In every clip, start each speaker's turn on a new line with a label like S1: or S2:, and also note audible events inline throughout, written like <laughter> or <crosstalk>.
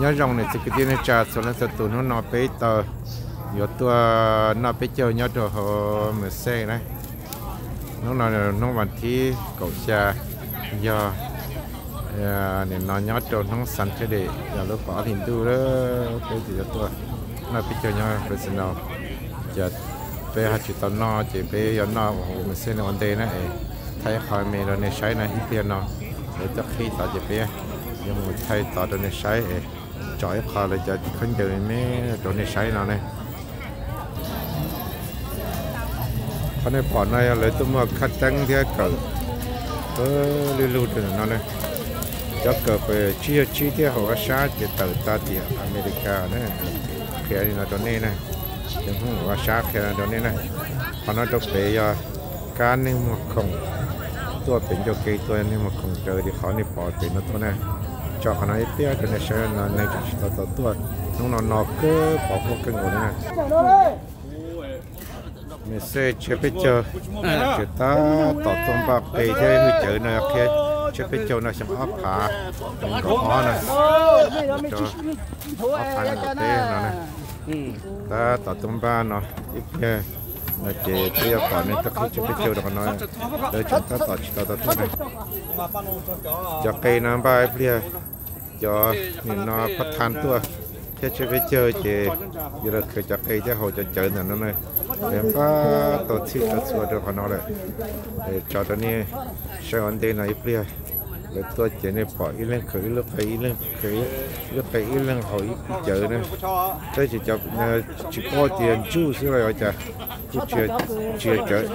S1: nhớ rồng này thì cái tiền trả số là sẽ tụi nó nó bé tờ. Giờ tôi nó bé chơi nhớ đồ hồ mà xe này. Nó là nó vẫn thi cậu cha giờ nên à, nó nhớ đồ nó sẵn cho để giờ lúc bỏ thì tu đó. Cái gì giờ tôi nó bé chơi nhớ personal giờ bé hát chỉ tao nó chỉ bé giờ nó mà xe này vấn đề này. Thấy khỏi mình rồi này sai này, ít tiền nó để cho khi tao chỉ bé nhưng mà thấy tao rồi này sai chọi phà là giờ không chờ mấy chỗ này sai nào này. Con này bỏ này, lấy tụi mà cắt tăng thì cỡ cứ lưu lưu được nó này. Cho cỡ về chia chia thì họ xa thì tờ ta thì America này kia thì nó chỗ này này. Chúng không họ xa kia là chỗ này này. Còn nó cho về à, cá nên mà không tôi bên cho cây tôi nên mà không chờ thì khó này bỏ tiền nó thôi này cho con ấy tiếc sẽ là này chỉ là tổ tuột nó nó nó cứ bỏ một cái ngồi này mình sẽ chơi bây giờ chúng ta tổ tôm bạc cây chơi hơi chơi này kia chơi bây giờ nó sẽ áp phá mình có ó này cho áp phá này tế nó này ta tổ tôm ba nó. Ít kia là chế bây giờ còn nên ta cứ chơi bây giờ được nói để chúng ta tổ chức tổ tôm này. Cho cây nó ba bây cho nên nó phát thanh tua. Thế chơi với chơi thì giờ là khởi chắc cây cho hồ cho chơi này nó này. Em có tổ chức tổ chức được nó đấy để cho cho nên sẽ ổn định này bây giờ để tôi chỉ này bỏ ít lên khởi, lúc phải ít lên khởi, lúc phải ít lên hỏi chơi này. Tôi chỉ cho à, chỉ có tiền chú xíu rồi chả chú chưa chưa chơi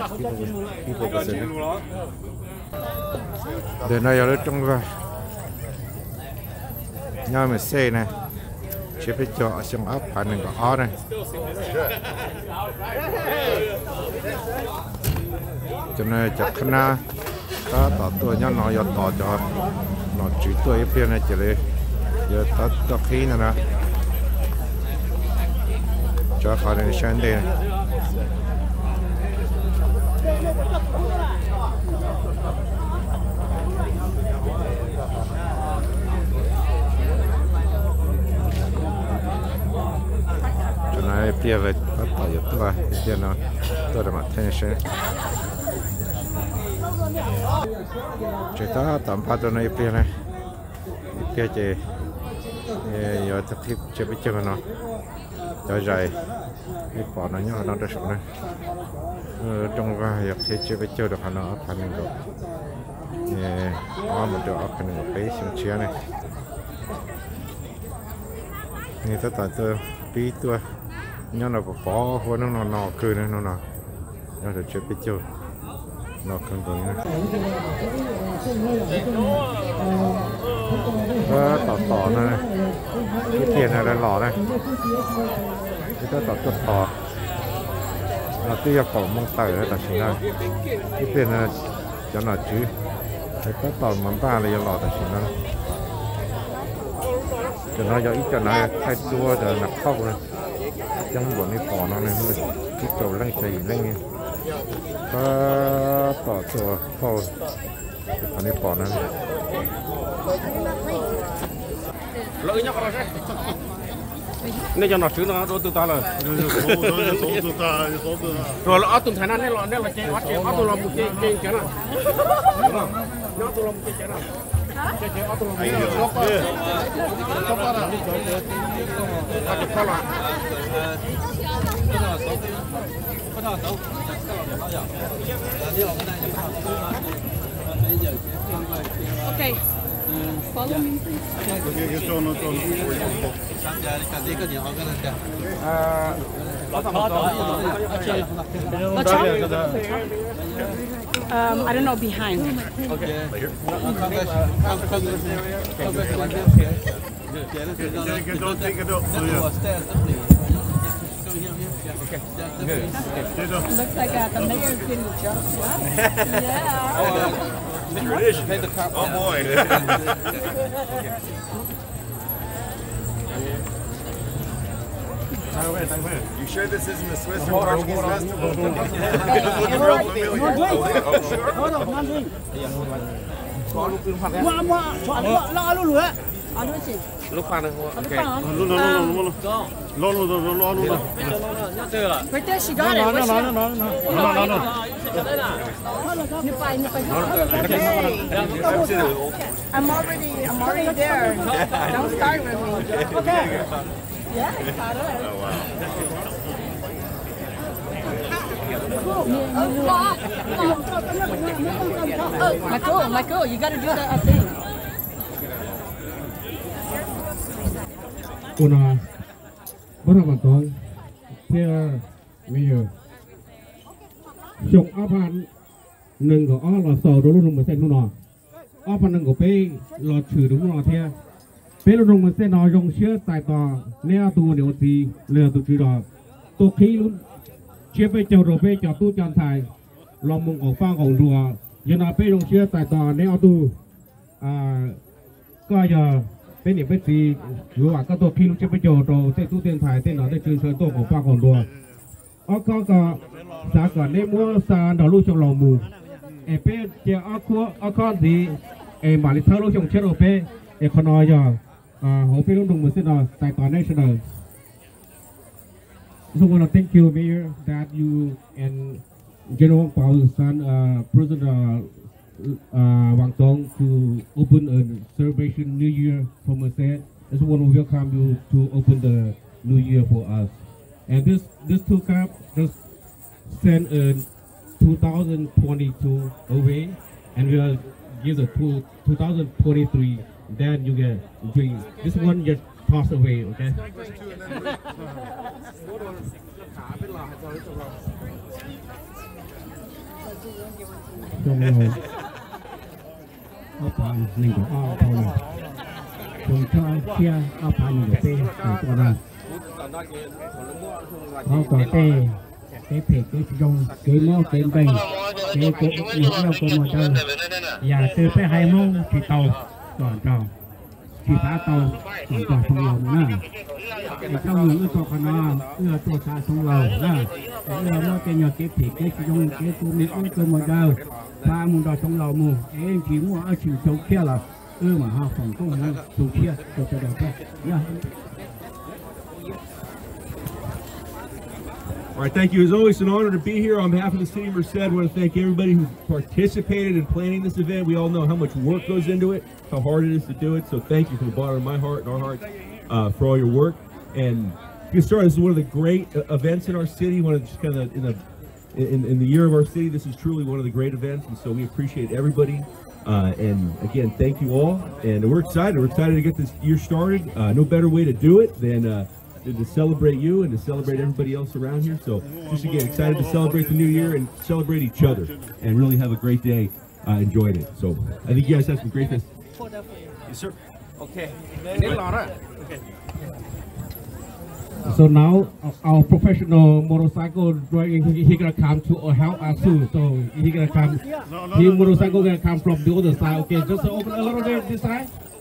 S1: ít một cái gì nữa để này ở trong vào nhau mà xe này chế phải cho xong ấp phải mình có ó này cho nên chắc khăn na ta tỏ tôi nhau nó giờ tỏ cho nó chỉ tuổi phía này chỉ lấy giờ ta tỏ khí này nè. Cho khỏi này sáng đây này Thank you. ai bia về bắt tỏ yếu tố à bia nó tôi đã mà thế sẽ chỉ ta tạm bắt tôi nói bia này bia chỉ giờ tập tiếp chơi biết chơi mà nó rồi rồi cái bỏ nó nhỏ nó đã sụp này trong và giờ thì chơi biết chơi được nó phần rồi nó một chỗ phần được cái xem chia này người ta tạo tôi bí tôi nhớ là có có hoa nó nó nó cười nó nó nó nhớ là chưa biết chưa? Nó cần cần nữa. Đó tỏ tỏ này. Cái tiền này là lỏ này. Cái đó tỏ tỏ tỏ. Là tí là cổ mong tờ là chỉ là cái tiền này cho nó chứ. Cái đó tỏ mắm ba là lỏ là chỉ là cho nó cho ít cho nó. Thay chua rồi nạp khóc rồi trong bọn này bỏ nó này thôi cái cầu lăng chảy lăng nghe có tỏ chùa thôi cái bọn này bỏ nó
S2: lợi nhá con nên cho nó chứ nó đôi từ ta rồi rồi nó từ thái nan nên là nên là chơi bắt chơi bắt tôi làm một chơi chơi cái nào nó tôi làm một chơi cái nào chơi chơi bắt tôi làm một chơi nó có nó có là bắt được sao là
S3: Okay. Follow me, please. What's wrong? Um, I don't know, behind. Looks like uh, the mayor's getting just what? <laughs> Yeah.
S4: Oh boy. <laughs> You sure this isn't the Swiss or Portuguese festival? Looking <laughs> real familiar. Oh, sure.
S5: qua qua cho nó lo luôn nữa
S3: Ở đó chị.
S5: lúc pha này ok
S3: Ở đó.
S6: Lô lô lô lô lô. Lô lô lô lô lô lô.
S3: Right there, she got it.
S6: Nó
S3: Where's
S6: nó
S3: she-
S6: nó nó nó nó nó.
S3: Như vậy, như vậy. I'm already, I'm already there. Don't start with me. Okay. Yeah, start it. Michael, Michael, you gotta do the uh, thing.
S5: Kuna nào? Bắt đầu bằng tôi bây giờ, chụp áp hàn nâng của ó là sờ đúng lúc mà xem lúc nào áp hàn nâng của bê là trừ đúng lúc nào theo à. bê lúc mà xem nó dùng sữa tại tòa neo tu nếu thì lừa tu trừ đó. Tu khí luôn. Chia bê chầu rồi, bê cho tu chọn thải. Lòng mong ở pha gồng rùa. Giờ nào bê dùng sữa tại tòa neo tu à coi giờ bên này bên gì dù à các tổ pin chế bây giờ đồ sẽ tu tiền phải tên nó để chơi chơi tổ của ba còn đùa. Ở có cả giá cả nên mua sàn đó luôn trong lòng mù. Ở bên kia ở khu ở con gì ở mà lịch thơ luôn trong chết ở bên em còn nói giờ à hồ phi luôn đùng một xin rồi tại toàn national So I want to thank you, Mayor, that you and General Paul's son, uh, à, President uh, à, uh, Wang Tong to open a celebration New Year for Merced. I just want to welcome you to open the New Year for us. And this this two cup just send a 2022 away, and we will give the two 2023. Then you get drink. This one just toss away, okay? <laughs> trong lòng áp hành linh của ao thôi này kia áp hành của tê của tôi là ao của tê cái thể cái dùng cái máu cái bình cái cũng những nào của mọi người và mông thì tàu còn tròn ตัวนั้นเขาก็เต้เต้เพกเต้จงเต้เมาเต้ไปเต้โกอีกแล้วก็มาเจออย่าเต้ไปให้มงที่เตาก่อนเจ้าที่ฟ้าเตาก่อนเจ้าของเรานะไอ้เจ้าหนุ่มเอื้อตัวคณะเอื้อตัวชาของเรานะเอื้อว่าเป็นยาเก็บผิดเก็บจงเก็บตัวนี้เอื้อตัวมาเจ้า ba mùng đỏ trong lò mù em chỉ mua ở chỉ chỗ kia là ư mà ha phòng công năng chỗ kia chỗ chỗ
S7: All right, thank you. It's always an honor to be here on behalf of the city of Merced. I want to thank everybody who participated in planning this event. We all know how much work goes into it, how hard it is to do it. So thank you from the bottom of my heart and our hearts uh, for all your work. And get started, this is one of the great uh, events in our city. One of just kind of in the in, in the year of our city, this is truly one of the great events, and so we appreciate everybody. Uh, and again, thank you all. And we're excited. We're excited to get this year started. Uh, no better way to do it than uh, than to celebrate you and to celebrate everybody else around here. So just again, excited to celebrate the new year and celebrate each other and really have a great day uh, enjoying it. So I think you guys have some great things.
S4: Yes, sir.
S5: đến lò đó So now uh, our professional motorcycle driver he, he gonna come to uh, help us too. So he gonna come. He motorcycle gonna come from the other side. Okay, just open a little bit this side,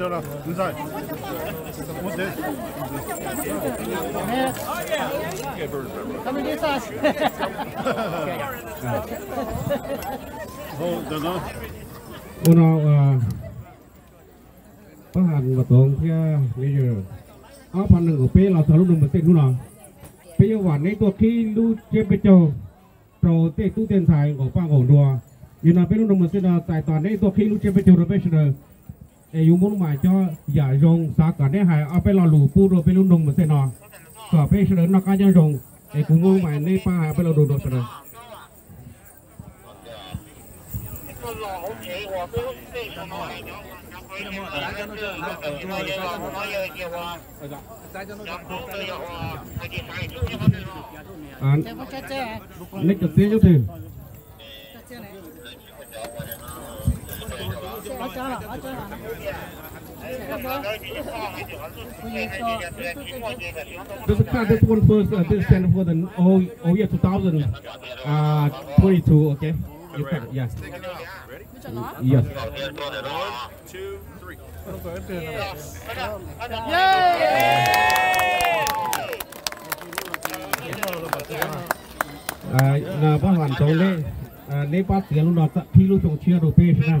S6: Jonah. Inside. What's this?
S3: Come and get us.
S6: Hold on.
S5: Cô nào à, bắt hành và tổn thì bây giờ áo phần đừng của pê là thằng lúc đừng bật tên lúc nào bây giờ hoàn này tôi khi lu trên bây giờ trầu tê tu tiền thải của ba ngổ đùa như là bên lúc đừng bật tên là tài toàn này tôi khi lu trên bây giờ rồi bây giờ dùng muốn mà cho giả dùng sa cả này hay ở bây là lù pu rồi lúc đừng một tên nào cả bây giờ nó cá nhân dùng ê cũng muốn mà này pa đồ đồ à nick được tiếng cho thử
S3: 아짜라 아짜라
S2: This class, this one first, uh, this stand for the oh, oh yeah, 2022, okay? You can, yes. Yes.
S4: One, two, three. Yay!
S2: À, là bác hoàn tố lê, à, lê bác tiếng nó thật thi lưu chồng chia đồ phê thế nào?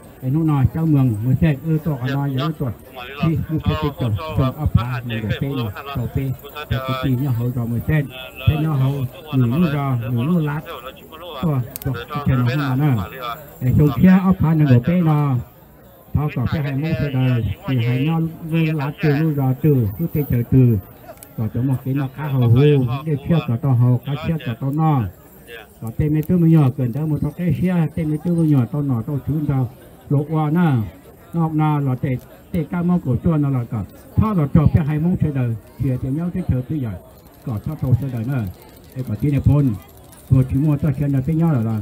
S2: ឯនោះណោះចៅមងមួយចែកអឺតអណោះយើងទៅនេះគឺគេទីទៅចូលអបហាមួយទៅទៅទៅទីទីញ៉ោហើយទៅមួយចែកតែញ៉ោហើយមួយនោះរមួយនោះឡាត់ទៅទៅគេនោះណោះឯជុំភះអបហានឹងទៅទេណោះថោក៏គេឲ្យមកទៅដល់ទីហើយញ៉ោវិញឡាត់ទៅនោះរទៅគឺទៅទៅក៏ទៅមកគេណោះខាហៅហូគេភះក៏ទៅហៅកាភះក៏ទៅណោះ còn tên mấy tôi mới nhỏ cần đâu một thằng cái xe tên mấy tôi mới nhỏ to nhỏ to chú đâu lục hòa na na là tệ tệ cao mong cổ cho là cả. Tha là trò phải hai mong chơi đời. Chia tiền nhau chơi chơi bây giờ có chơi đời nữa em có tiền phone rồi chỉ mua cho chuyện là với nhau là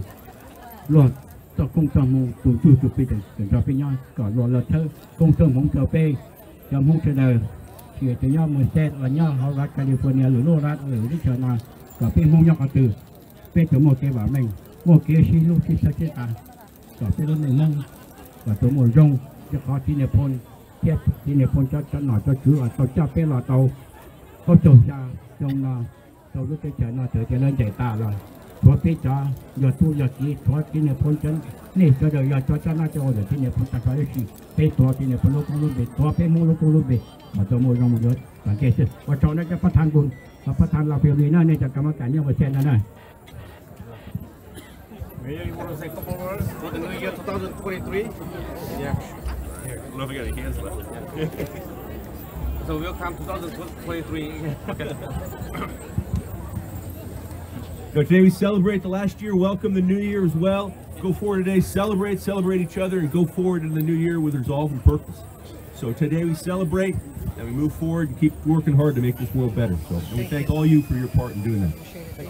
S2: là cho công tâm mong chủ chủ chủ tiền tiền cho với nhau. Có luật là thơ công tâm mong chờ bê cho mong chơi đời. Chia tiền nhau mười set là nhau, họ ra California lửa lô ra lửa đi chơi nhau cả từ. Bên chỗ một cái bảo mình, một cái xin lúc xin sao chết à? Có bên lúc này và tôi muốn rong cho khó tin nếp hôn chết tin nếp cho cho nó cho chú và tôi cho bé là tàu. Có chỗ ra trong là tàu lúc cái chợ nó trở trở lên chạy ta rồi. Chúa bé cho, giờ tu giờ chỉ chúa tin nếp hôn chân nè, cho giờ giờ cho cho nó, cho rồi tin nếp hôn ta cho đấy gì. Bé chúa tin nếp hôn lúc con lúc bé chúa bé mua lúc con lúc bé mà tôi muốn rong một chút và kia sự và cho nó cho phát thanh quân và phát thanh là phiêu lý nó, nên cho cảm ơn cả nhà một sen đó này.
S4: Mayor, you want to say a couple words for the new year 2023? Yeah. Don't forget your hands left. so welcome 2023.
S7: so today we celebrate the last year, welcome the new year as well. Go forward today, celebrate, celebrate each other, and go forward in the new year with resolve and purpose. So today we celebrate and we move forward and keep working hard to make this world better. So and we thank all you for your part in doing that.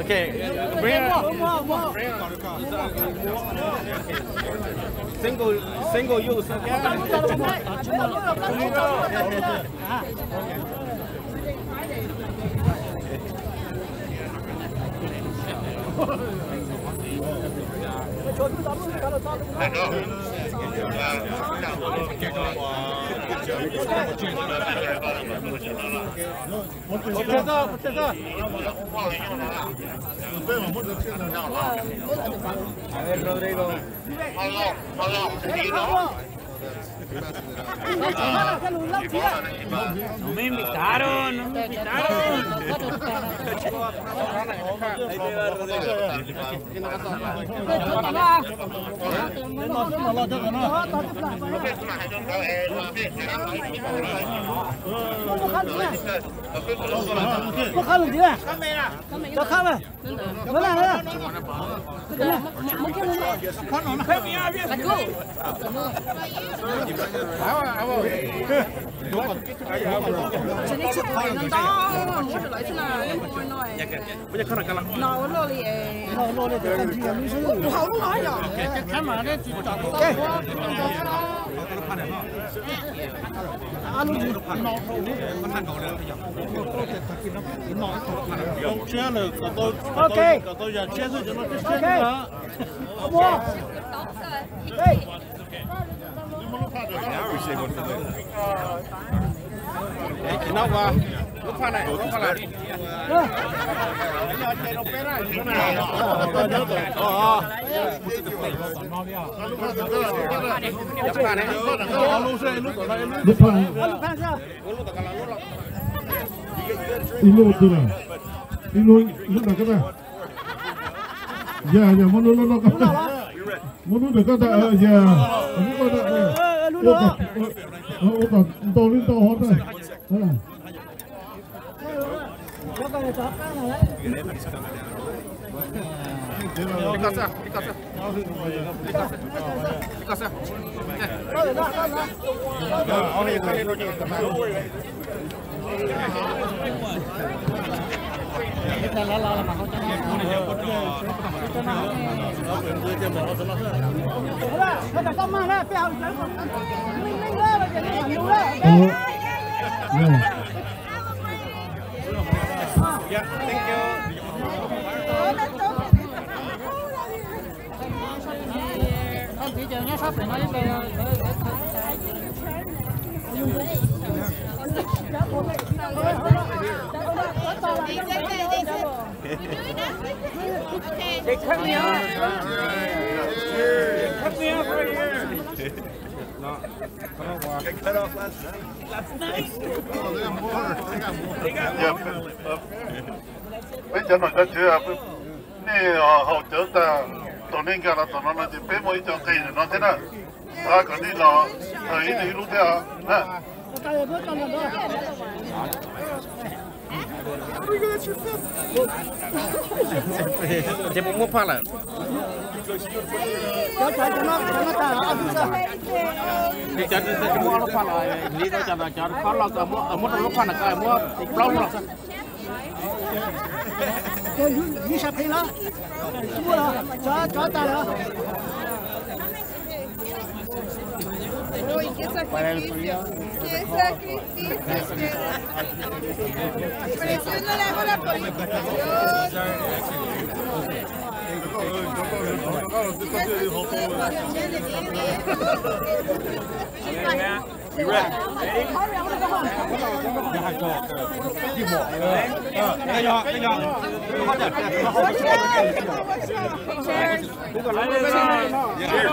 S7: Okay, bring single single use. Okay. And purpose.
S3: So
S6: today we
S4: celebrate
S8: and we move forward and
S4: keep working hard to make this world better. So and we thank all
S3: you for your part in doing that. So you will, Mayor, you will cut this side and 这里吃饭
S4: 能
S3: 到，我是来吃
S4: 了，也
S3: 不会
S4: 弄
S3: 哎。不就看了看了。闹闹的哎。闹闹的，我不好弄哎呀。
S4: 干
S3: 嘛呢？哎。啊，
S4: 路子闹头，我看
S3: 狗了，哎呀，闹头，
S6: 这样了，搞到搞到搞到要结束
S3: 就弄这些了。我。哎。Now we say one for them. Hey, you know what? Look for that. Look for that. Oh, Ilo tira, ilo ilo nak kena.
S4: Ya ya, mana lo nak kena? Mana nak 咯。我我唔
S3: 到呢度可能，可能。Dikasih, dikasih, dikasih. Yeah, thank you. Thị trường nó sắp thì nó They cut me off. They cut me off right here. No, come on,
S6: Mark. They cut off last night. Last night? Oh, they got more. They
S5: got more. They got more.
S6: Bây
S5: giờ nói chưa, à, nè hậu chớ ta,
S6: tụi
S5: nên cả
S6: là tụi nó
S5: là chỉ
S9: biết mỗi chỗ thì nó thế
S4: nào, ta còn đi lò, thấy thì lúc theo, ha. Lúc pha này.
S3: Lúc pha Ilo tu lah. Ilo ilo dah kata. Ya ya mana el frío kata. Mana dah kata ya. Ini kata. Oh kata. Oh kata. Tolong tahu hotel.
S4: Dikasih, dikasih. Dikasih. Dikasih.
S8: nó đã có mang ra bèo mình mình ra mà chỉ là đủ đấy
S3: Oh. Ya.
S9: Yeah, thank you.
S8: không chỉ chờ nghe sắp thì nói cái
S9: Got cut off last night.
S10: bây giờ nó chưa nè hậu trợ ta tổ nên cả là tổ nó là chỉ bé mỗi cho cây nó thế nào ta còn đi lo thấy đi lúc theo ha
S8: cái này bớt cho nó đó
S4: Dia pun mupa lah.
S8: cho cho cho nó cho nó ta ở phía sau
S4: Dia jadi semua lupa lah. Ini kau jadi jadi kalau kamu kamu lupa nak kamu belum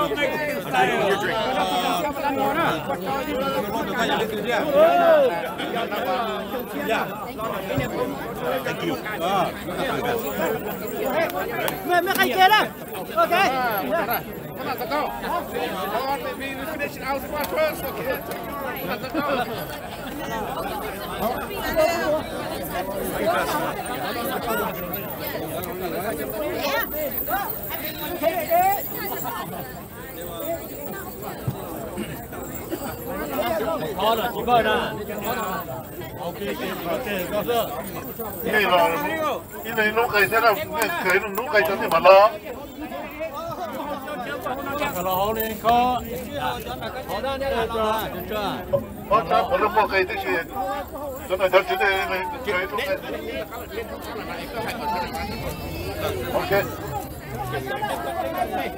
S4: lah.
S8: cái như sắp hết đó mua là cho Ja,
S6: ja, ja, ja, ja, Let's go. We finish our spot first, okay?
S9: You ready? Your drink. Thank you.
S8: mấy mấy cái kia đó ok
S4: Let's go. Come on, we we finish it out first. Okay. Let's go.
S10: nè lo cái này lúc cây thế nào nè cây nó lúc cây cho thì mà lo có cha có lúc mua cây thế gì cho nên thật chứ đây này cây lúc cây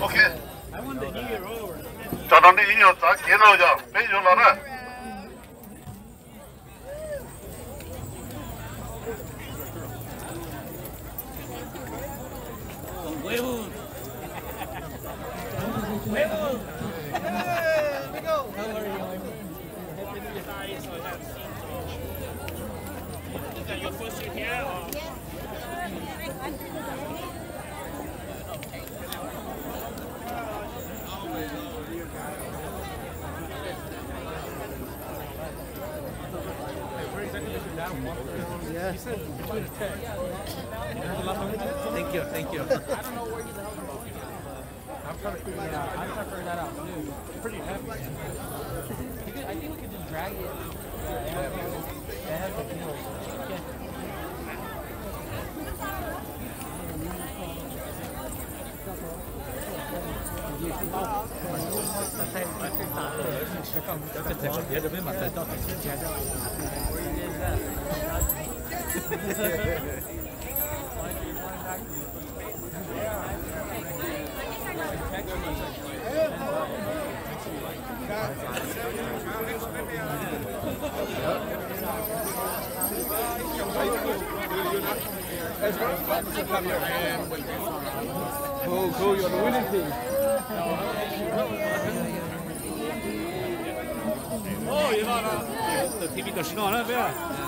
S10: ok ok cho nó đi nhiều giá
S9: Thank you, thank you.
S2: I don't know
S4: where you the hell I'm trying to
S1: figure that out. I'm trying to figure that out. Pretty heavy. I think we could just drag it. That has the deal. Jag kan inte ta det. Jag vet inte.
S3: Cool, you're winning team. Oh, you
S6: know, no. the TV does not have yeah.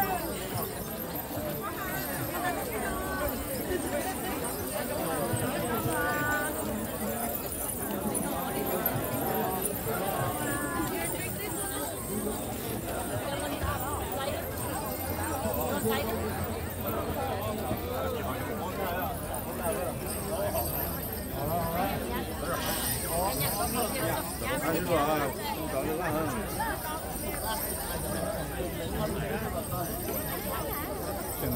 S6: cực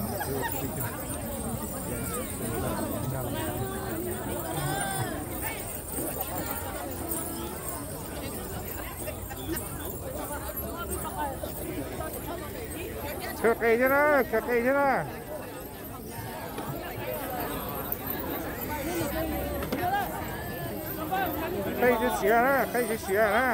S6: kỳ chứ nó, cực kỳ chứ nó. Cây chứ xỉa đó, cây chứ xỉa đó.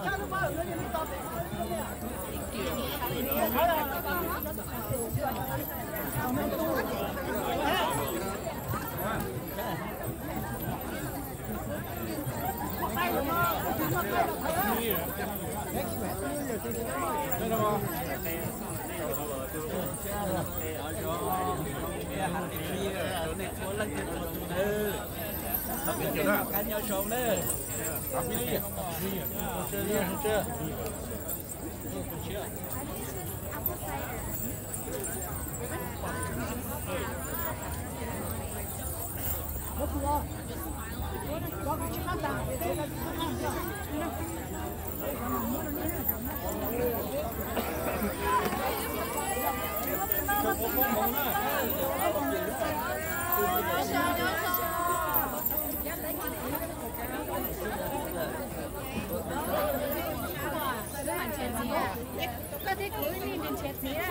S6: cá nhau sồn đấy. Hãy subscribe cho kênh Ghiền Mì Gõ Để không bỏ lỡ những video hấp dẫn I know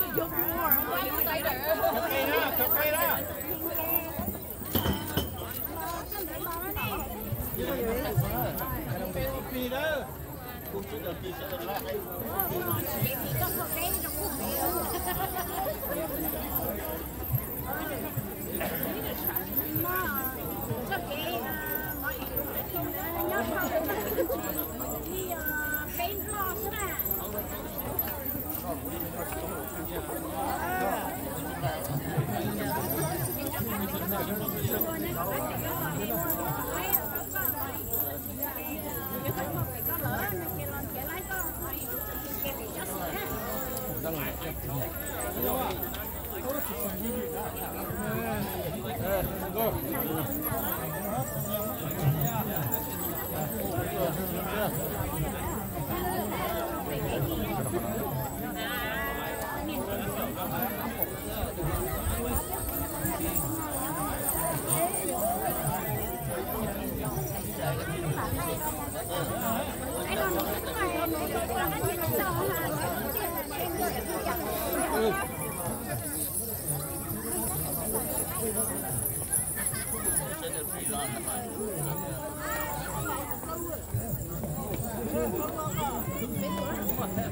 S6: Sudah bisa.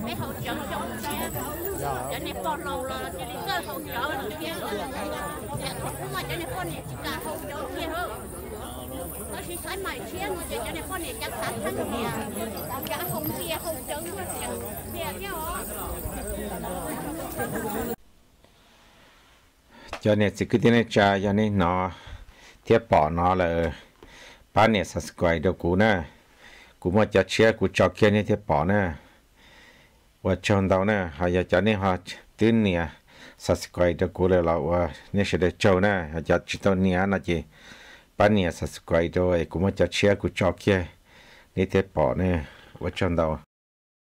S6: Mấy hỗ trợ xe cho nên con lâu là cho nên cơ hỗ trợ là kia dạ không mà cho nên con này chỉ cả hỗ trợ kia thôi nó chỉ sai mày chia mà cho nên con này chắc chắn thân kia cả không kia hỗ trợ mà tiền kia
S1: cho nên chỉ cứ thế này cha cho nên nó thiết bỏ nó là ba 年 subscribe được cũ nè. Cũ mà cho chia cũ cho kia nè thiết bỏ nè. Và chọn đâu nè, họ giờ cho nè họ tin nè subscribe được cũ là và nè sẽ để cho nè. Họ giờ chỉ tao nè nó chỉ ba 年 subscribe ấy. Cũ mà cho chia cũ cho kia nè thiết bỏ nè. Và chọn đâu